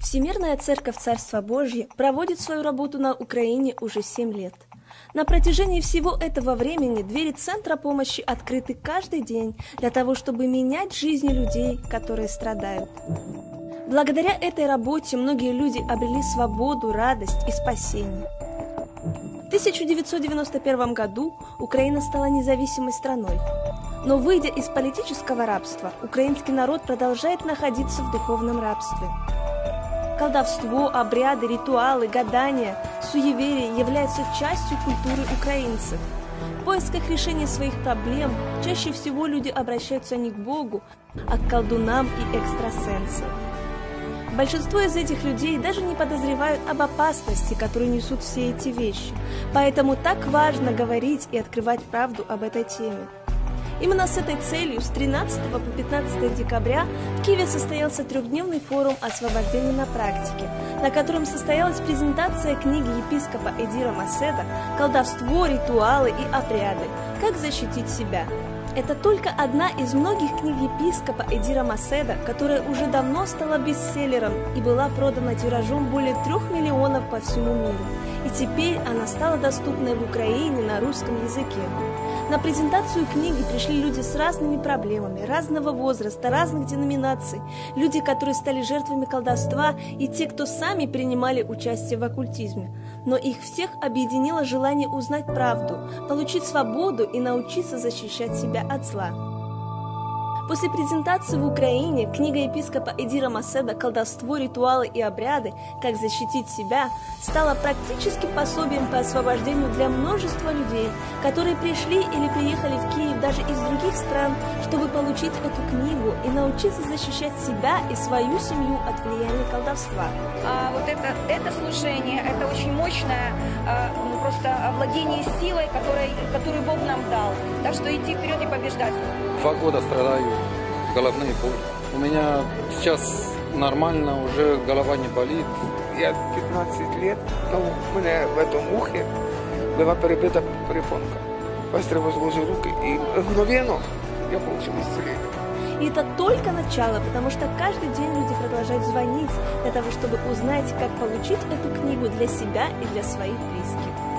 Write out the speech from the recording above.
Всемирная Церковь Царства Божье проводит свою работу на Украине уже 7 лет. На протяжении всего этого времени двери Центра помощи открыты каждый день для того, чтобы менять жизни людей, которые страдают. Благодаря этой работе многие люди обрели свободу, радость и спасение. В 1991 году Украина стала независимой страной. Но выйдя из политического рабства, украинский народ продолжает находиться в духовном рабстве. Колдовство, обряды, ритуалы, гадания, суеверия являются частью культуры украинцев. В поисках решения своих проблем чаще всего люди обращаются не к Богу, а к колдунам и экстрасенсам. Большинство из этих людей даже не подозревают об опасности, которую несут все эти вещи. Поэтому так важно говорить и открывать правду об этой теме. Именно с этой целью с 13 по 15 декабря в Киеве состоялся трехдневный форум освобождения на практике, на котором состоялась презентация книги епископа Эдира Маседа «Колдовство, ритуалы и обряды. Как защитить себя». Это только одна из многих книг епископа Эдира Маседа, которая уже давно стала бестселлером и была продана тиражом более трех миллионов по всему миру. И теперь она стала доступной в Украине на русском языке. На презентацию книги пришли люди с разными проблемами, разного возраста, разных деноминаций, люди, которые стали жертвами колдовства, и те, кто сами принимали участие в оккультизме. Но их всех объединило желание узнать правду, получить свободу и научиться защищать себя от зла. После презентации в Украине книга епископа Эдира Маседа «Колдовство, ритуалы и обряды. Как защитить себя» стала практически пособием по освобождению для множества людей, которые пришли или приехали в Киев даже из других стран, чтобы получить эту книгу и научиться защищать себя и свою семью от влияния колдовства. А вот это, это служение, это очень мощное а, ну, просто владение силой, которой, которую Бог нам дал. Так что идти вперед и побеждать. Два года страдаю, головные боли. У меня сейчас нормально, уже голова не болит. Я 15 лет, ну, у меня в этом ухе была перебита перепонка. Пастор возложил руки, и мгновенно я получил исцеление. И это только начало, потому что каждый день люди продолжают звонить для того, чтобы узнать, как получить эту книгу для себя и для своих близких.